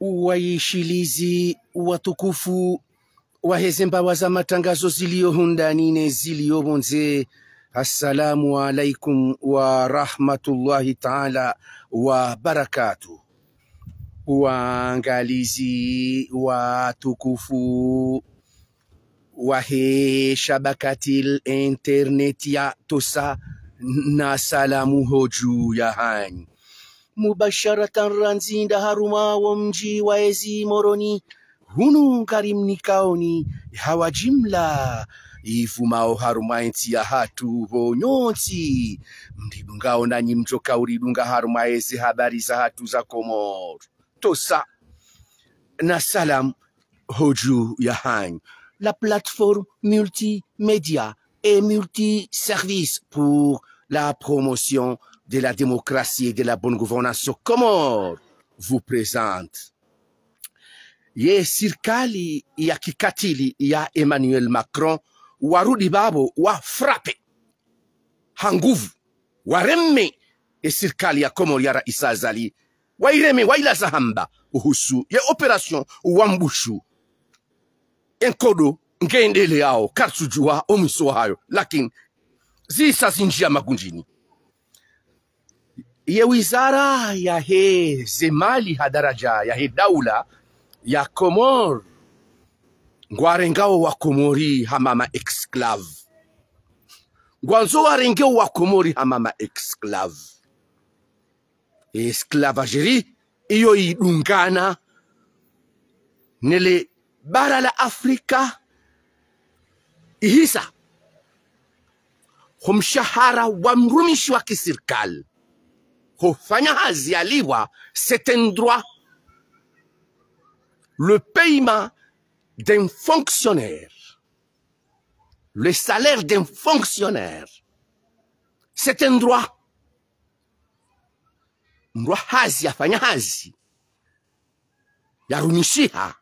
waishilizi watukufu waheze mbawa za matangazo ziliyoho ndani ne ziliyomo nje assalamu alaikum wa rahmatullahi taala wa barakatu waangalizi watukufu wahe shabakatil internet ya tosa na salamu hoju ya hanyi mubasharatan ranzinda harumawo mji wa ezi moroni hunu karimnikaoni hawa jimla ifumao harumaensi ya hatu honyonsi mdidungao nanyi mjoka uridunga harumaezi habari za hatu za komor. Tosa na salam hoju ya hanyu la plateforme multimédia et multiservice pour la promotion de la démocratie et de la bonne gouvernance. Comore vous présente. Ye serikali ya kikatili ya Emmanuel Macron warudi babo wafrape hanguvu waremme e serikali ya Komoro ya Rais Azali waireme wailaza hamba uhusu ye operation wambushu enkodo ngendele yao karsujua omiso hayo. Lakini zisa zinjia magunjini ye wizara ya he zemali hadaraja ya he daula ya Komor. Ngwarengao wa Komori hamama exclave ngwanzo warengeo wa Komori hamama exclave esclavagerie iyo idungana nele bara la Afrika ihisa. Humshahara wa mrumishi wa kiserikali hufanya hazi aliwa c'est un droit. Le paiement d'un fonctionnaire le salaire d'un fonctionnaire c'est un droit. Mrwa hazi afanya hazi. Yarumishiha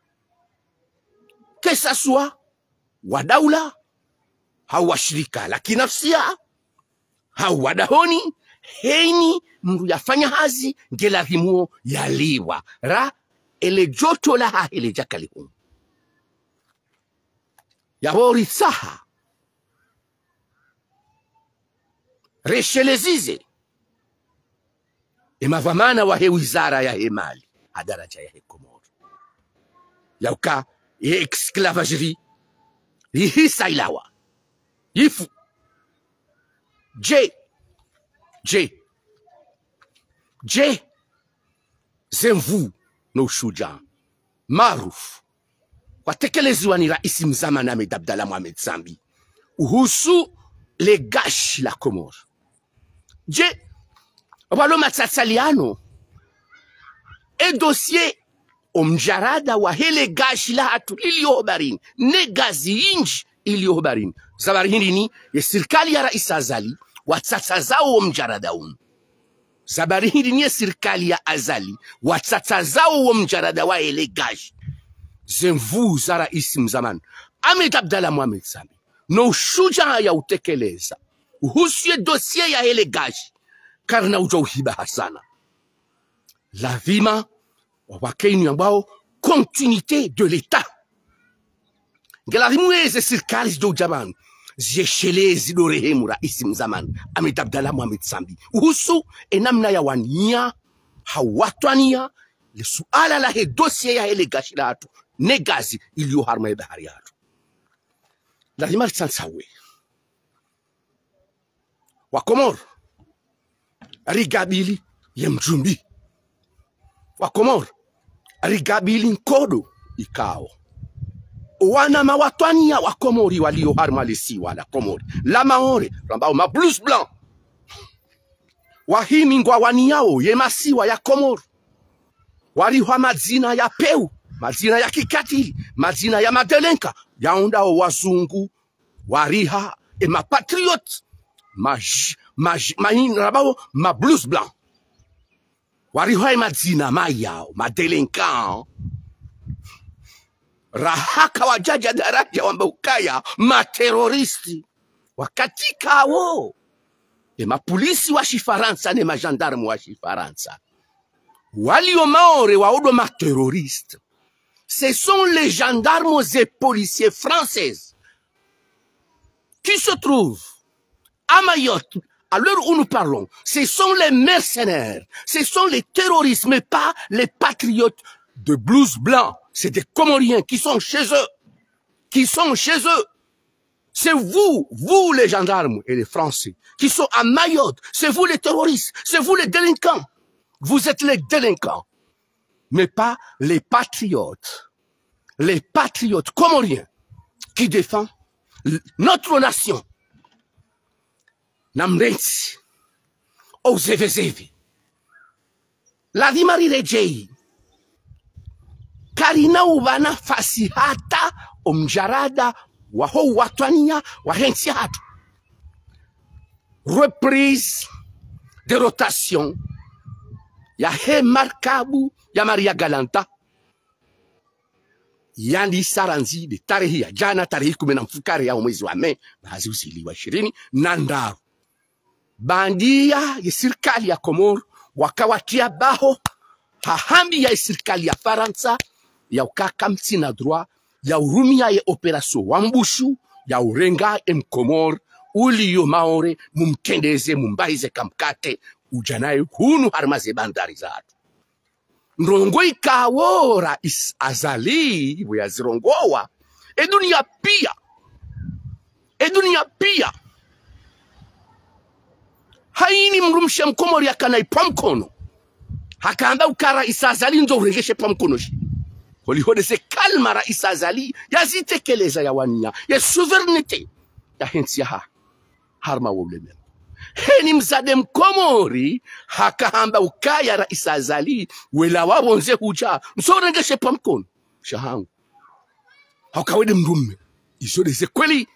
que ça soit wa daula au washirika la kinafsia wadahoni heni mndu yafanya hazi ngelahimuo yaliwa ra ele joto la hahele jakalihu yabori saha. Reshelezize emavamana wahe wizara ya hemali adaraja ya hekomoro yauka ye esclavagerie yihisa ilawa. Yifu je je je na ushujaa maarufu watekeleziwa ni rais mzamani Ahmed Abdallah Mohamed Zambi. Uhusu legashi la Komoro. Je, walo matsatsaliano e dosie omjarada wa hele gashi la hatu. Iliyo barini ne gazi inji iliyohobarini zabari hindi ni ya serikali ya rais Azali watsatsa zao omjarada unu zabari hindi ni ya Azali watsatsa zao omjarada wa hele gashi. Zemvu za rais mzamani. Ahmed Abdallah Mohamed Zambi no shujaa ya utekeleza. Uhusie dosie ya hele gashi. Karna uja uhibaha sana lazima wawakeni ambao continuité de l'etat ngelarimweze serikali zido zieshelee zido rehemu rais mzamani. Ahmed Abdallah Mohamed Sambi. Uhusu enamna ya wania hawatwania suala la he dosie ya hele gashi la hatu ne gazi iliyoharma ya bahari hatu. Lazima lisansawe wakomor rigabili ye mjumbi. Wakomor rigabili nkodo ikao wana wa komori walio lisiwa la komori. La maore ambao ma blues blanc. Wahimi ngwa waniao ye masiwa ya Komori. Walihwa madzina ya peu mazina ya kikatili mazina ya madelenka yaondao wazungu wariha e mapatriot mainrabao ma blues blanc. Warihwa e mazina mayao madelenkan rahaka wajaja daraja wambeukaya materoristi. Wakatikao e mapolisi wa shifaransa ne majandarmu wa shifaransa. Walio maore waodwa materroriste ce sont les gendarmes et policiers françaises qui se trouvent à Mayotte, à l'heure où nous parlons, ce sont les mercenaires, ce sont les terroristes, mais pas les patriotes de blouse blanc. C'est des Comoriens qui sont chez eux, qui sont chez eux. C'est vous, vous les gendarmes et les Français, qui sont à Mayotte. C'est vous les terroristes, c'est vous les délinquants. Vous êtes les délinquants, mais pas les patriotes. Les patriotes comoriens qui défendent notre nation. Namrenzi, Ozevezevi, Ladimari Rejei, Karina ubana fasi hata omjarada waho watwania wahensi hatu. Reprise de rotation ya he markabu ya Maria Galanta yani saranzi de tarehi ya jana tarehi kumi na mfukari ya mwezi wa Mei mwezi usili wa ishirini na ndaru bandia ya serikali ya Komoro wakawatia baho hahambi ya serikali ya Faransa ya ukaka mtina droit ya urumia ye operaso wa mbushu ya urenga emkomor uliyo maore mumkendeze mumbaize kamkate ujanaye hunu harmaze bandari zatu. Ndongo ikawora azali weyazirongowa edunia pia edunia pia. Haini mrumshe mkomori akanaipa mkono. Hakaamba ukara isazali nzo urengeshe pa mkono shi holihodese kalma ra isazali yazitekeleza yawania ya souverinete ya hensi yaha harma woblemem heni mzade mkomori hakahamba ukaya ra isazali wela wawonze huja msorengeshe pa mkono. Shahangu haukawede mrume izo se kweli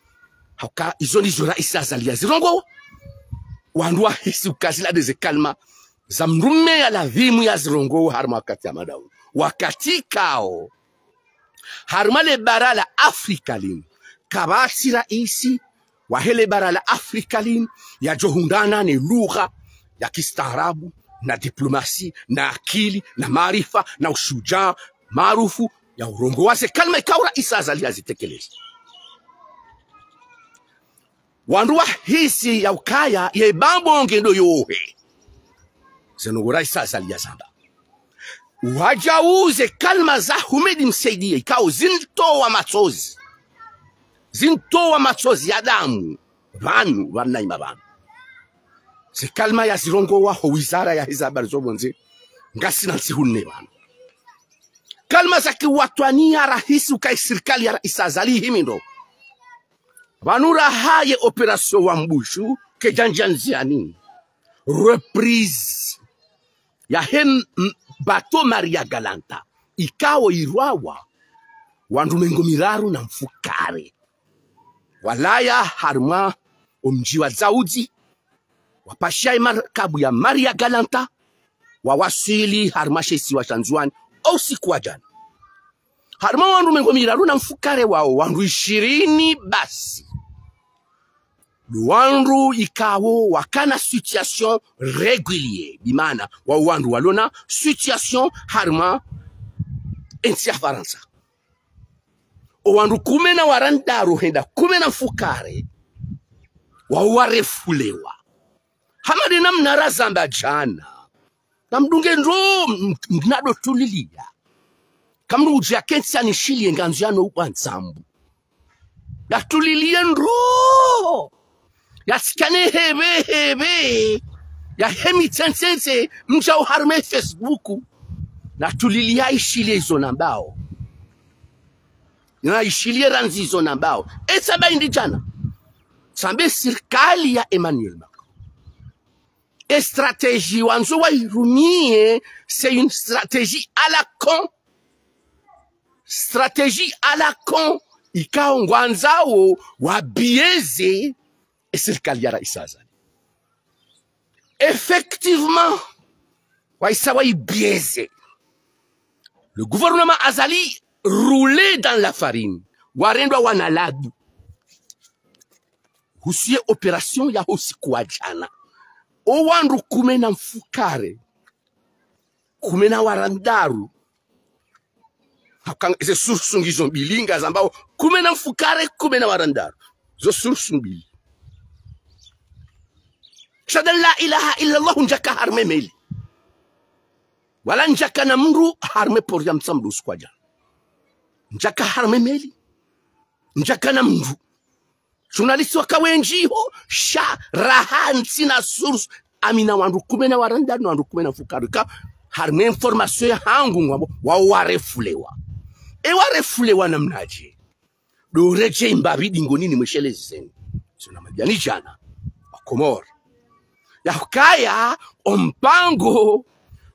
hauka izo ndizo ra isazali yazirongowa wandu wahisi ukazila ze kalma za mrume ya lavimu yazirongowa harma wakati ya madau wakati kao harumale bara la afrika lin kabasi raisi wahele bara la afrika lin yajohundana ni lugha ya kistaarabu na diplomasi na akili na maarifa na ushujaa maarufu ya urongo wase kalma ikaura isa azali azitekeleza wandu wahisi ya ukaya yebambonge ndo yohe. Zenogora isa azali yazamba wajauze kalma za humedi msaidie ikao zintoa machozi. Zintoa machozi ya damu. Vanu vanaima vanu. Zikalma yazirongowaho wizara ya habari zobonze ngasina nsihunne vanu. Kalma za kiwatwania rahisi ukai serikali ya rais azali himindo. Vanu rahaye operasio wa mbushu kejanjanziani reprise. Ya hen bato maria galanta. Ikao irwawa. Wandu mengo miraru na mfukare. Walaya harma omji wa zaudi. Wapashai makabu ya maria galanta. Wawasili harma shesi wa shanzuani. Usiku wa jana. Harima wandu mengo miraru na mfukare wao. Wandu ishirini basi wandu ikawo wakana situation régulier bimana wa wandu walona situation harima ensi ya faransa. Owandu kume na warandaru henda kume na mfukare wawarefulewa hamadi namnara zamba jana. Namdunge ndo mnado tulilia. Kamdungu anishilie nganzu yano ukwa nzambu. Datulilie ndro yasikane hebe hebe. Yahemi tsensense mja uharme facebook. Natulilia ishilie izo nambao naishilie ranzi izo nambao esabaindi jana. Sambe serikali ya emmanuel macron. E strategi wanzo wairumie c'est une stratégie à la con. Stratégie à la con. Ikao ngwanzao wabieze e serikali ya rais azali effectivement waisa waibieze le gouvernement azali roulé dans la farine. Warendwa wanalabu husie operation ya usiku jana owandu kume na mfukare kumena warandaru. Ze sursu ngizo mbili ngazi ambao kumena mfukare kumena warandaru. Zo sursu shada la ilaha illa allah njaka harme meli wala njaka na mru harme por ya msamdu skwaja njaka harme meli njaka na mru. Journaliste wakawenjiho sha rahansi na source. Amina wandu waranda na wandu kumena na ka. Harme information ya hangu ngwabo wao warefulewa. E warefulewa namnaje doreje imbabi dingonini mweshelezi zenu. Sina majani jana. Wakomora yakaya ompango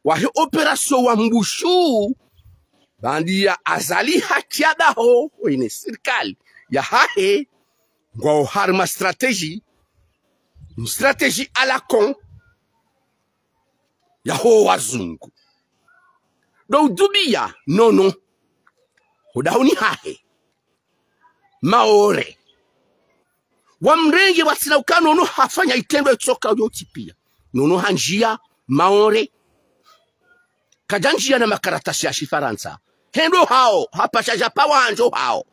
wahe operation wa mbushu. Bandia azali hatiadaho ine serikali ya hahe ngwao harma strategie une alacon yaho wazungu do dubia nono hodahuni hahe maore wamrenge wasinauka nono hafanya itendo itsoka yotipia nono hanjia maore. Kajanjia na makaratasi ya shifaransa. Hendo hao hapa shajapa wa hanjo hao.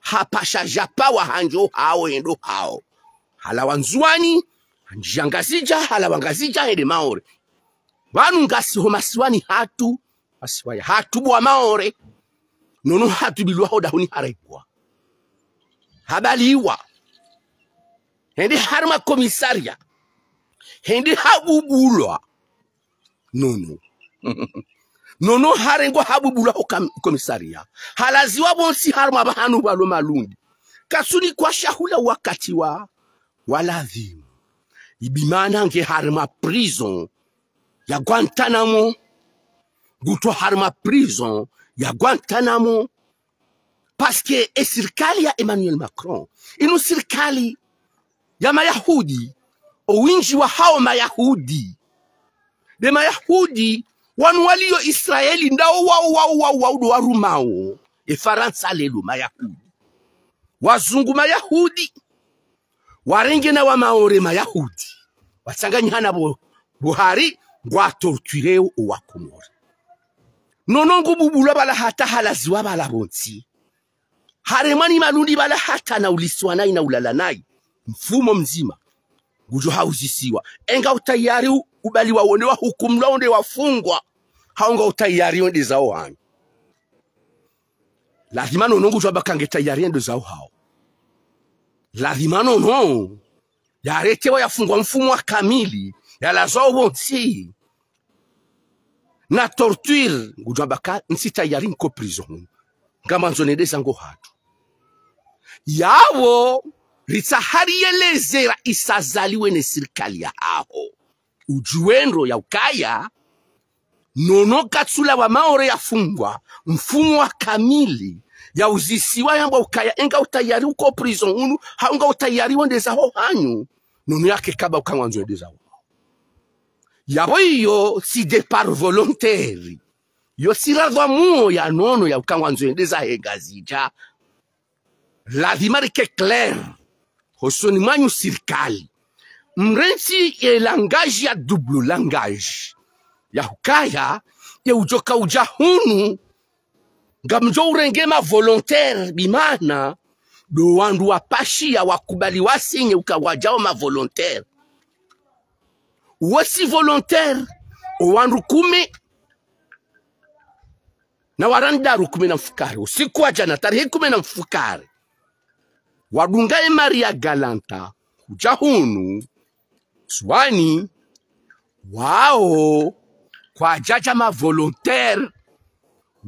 Hapa shajapa wa hanjo hao hendo hao. Hala wanzuani njia ngazija hala wangazija hende maore. Vanu ngasiho masiwani hatu masiwaya hatu bwa maore. Nono hatu bilwaho dahuni haregwa habaliwa. Hendi harma komisaria. Hendi habubulwa. Nono nono harengo habubulwa ho komisaria. Halaziwa bonsi harma bahanu balo malundi kasuni kwa shahula wakati wa waladhimu ibimana nge harma prison ya Guantanamo. Gutwa harma prison ya Guantanamo paske e serikali ya Emmanuel Macron ino serikali ya Mayahudi owinji wa hao Mayahudi. De Mayahudi wanu walio Israeli ndao wao wao wao wao do warumao e Faransa lelo Mayahudi. Wazungu Mayahudi warenge na wa maore Mayahudi. Wasanganyana bo Buhari ngwatortureo owakomora hata halaziwa bala bonsi haremani malundi bala hata na uliswa nai na ulala nai. Mfumo mzima. Gujo hauzisiwa. Enga utayari ubali waone wa hukumlwa onde wafungwa haonga utayari onde zao hanyu lazima nonongo jwa bakange tayari ende zao hao. Lazima nono yaretewa yafungwa mfumo wa kamili. Yalazao bonsi. Na torture. Gujo baka nsi tayari nko prison. Ngama nzonedeza ngo hatu yawo ritsaharielezera isazaliwe ne serikali ya aho ujuwendo ya ukaya nono katsula wa maore yafungwa mfumo wa kamili ya uzisiwa yamba ukaya enga utayari uko prison unu haunga utayari wendeza ho hanyu nono yake kaba ukangwanzo endeza ho. Yabo iyo si depart volontaire yo siradhwa muo ya nono ya ukangwanzo endeza hegazija lazima rike clair. Hosoni mwanyu sirikali. Mrensi ye langage ya double langage. Ya hukaya ye ujoka uja hunu ngamjo urengema volontaire bimana. Do wandu wapashia wakubali wasinye ukawajao ma volontaire. Wasi volontaire owandu kumi. Na warandaru kumi na mfukari. Usiku wa jana tarehe kumi na mfukare wadungaye maria galanta kuja hunu swani wao kwa jaja ma volontaire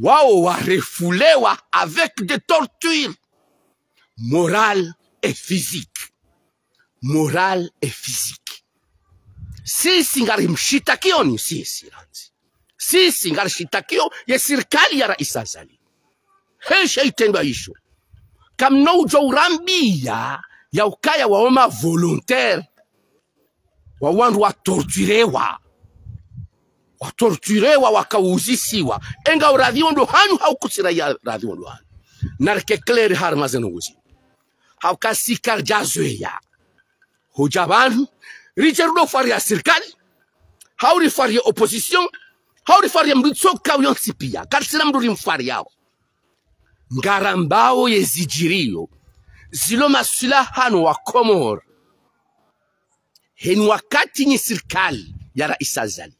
wao warefulewa avec de tortures moral et physique. Moral et physique. Sisi ngari mshitakio ni sisi ranzi? Sisi ngari shitakio ye serikali ya rais azali. Hesha itendwa kam naodraorambia iaho ka iaho ao ama volontaire ho ao andro atortureo a watortureo ao akauzisiwa engao raha io andro hanyu haoko tsy raha raha io andro hanyu nareke claire hary mazenongozy haoka sikarjazoea hojavanhu richerudao faria serikali hao faria opposition. Hauri ry faria mri tsokao yon sipia kary tsy raha miro ngarambao yezijirio zilo masula hano wa komor. Heni wakati nyi serikali ya rais azali.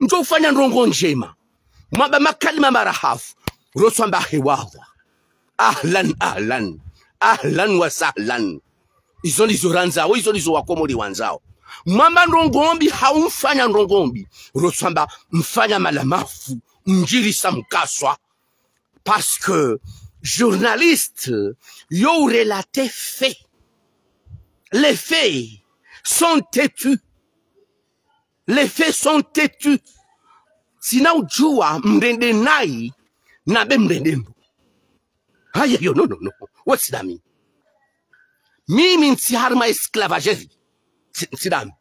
Njo ufanya ndongo njema. Mwaba makalima marahafu roswamba hewawa. Ahlan ahlan. Ahlan wa sahlan. Izo ndizo ranzao izo ndizo wakomori wanzao. Mwamba ndongombi haumfanya ndongombi roswamba mfanya malamafu. Mjirisa mkaswa. Parce que journaliste yo relate fait les faits sont têtus. Les faits sont têtus. Sina ujua mrende nai nabe mrendembo haya yo no no no what's that mean mimi nsiharma esclavageri sidami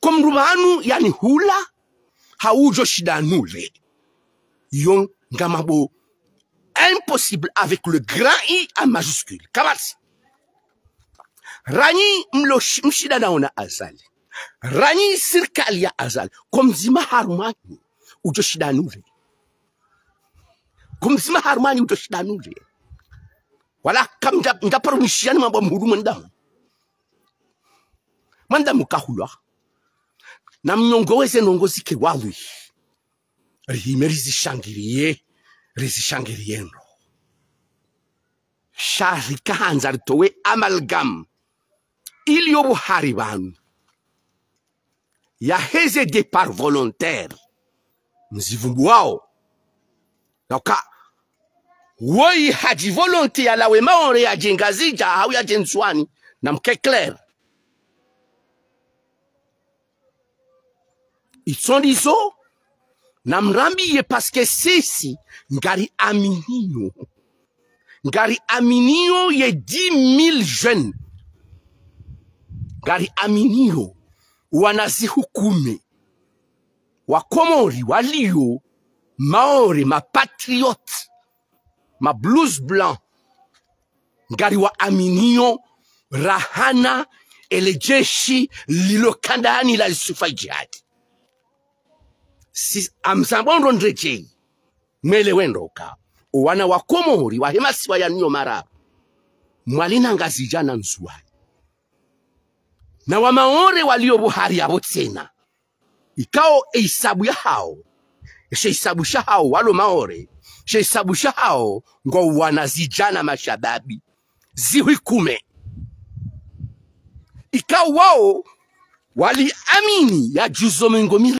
komrubanu yani hula haujo shidanule yo ngamabo impossible avec le grand I en majuscule. Kabasi. Rani mshida naona azali. Rani serikali ya azali. Kumzima harumani ujo shida nure. Kumzima harumani ujo shida nure. Wala kam ndaparu nishiyani mambo mhuru mandamu. Mandamu kahulwa. Na mnyongo weze nongozi kewalui. Rihimerizi shangiriye. Rizishangiriendo sha rikahanza ritowe amalgam iliyo buhari banu. Yaheze depart volontaire mzivumbu wao. Naka woi haji volonte yalawe maore ya jengazija au ya jenswani na mke clair itsondizo na mrambiye paske sisi ngari aminio. Ngari aminio ye 10000 jeune ngari aminio wanazihukume. Wakomori walio maore mapatriote ma blues blanc. Ngari wa aminio rahana elejeshi lilokandani la lisufa jihadi si, amsambondo ndrechei mele wendoka uwana wa komori wahemasiwa ya niyo mwalinanga mwalina ngazi jana nzuani na wamaore walio buhari yabo tena ikao eisabu ya hao. Sheisabu sha hao walo maore. Sheisabu sha hao ngo wanazijana mashababi. Zihikume ikao wao waliamini ya juzo mingo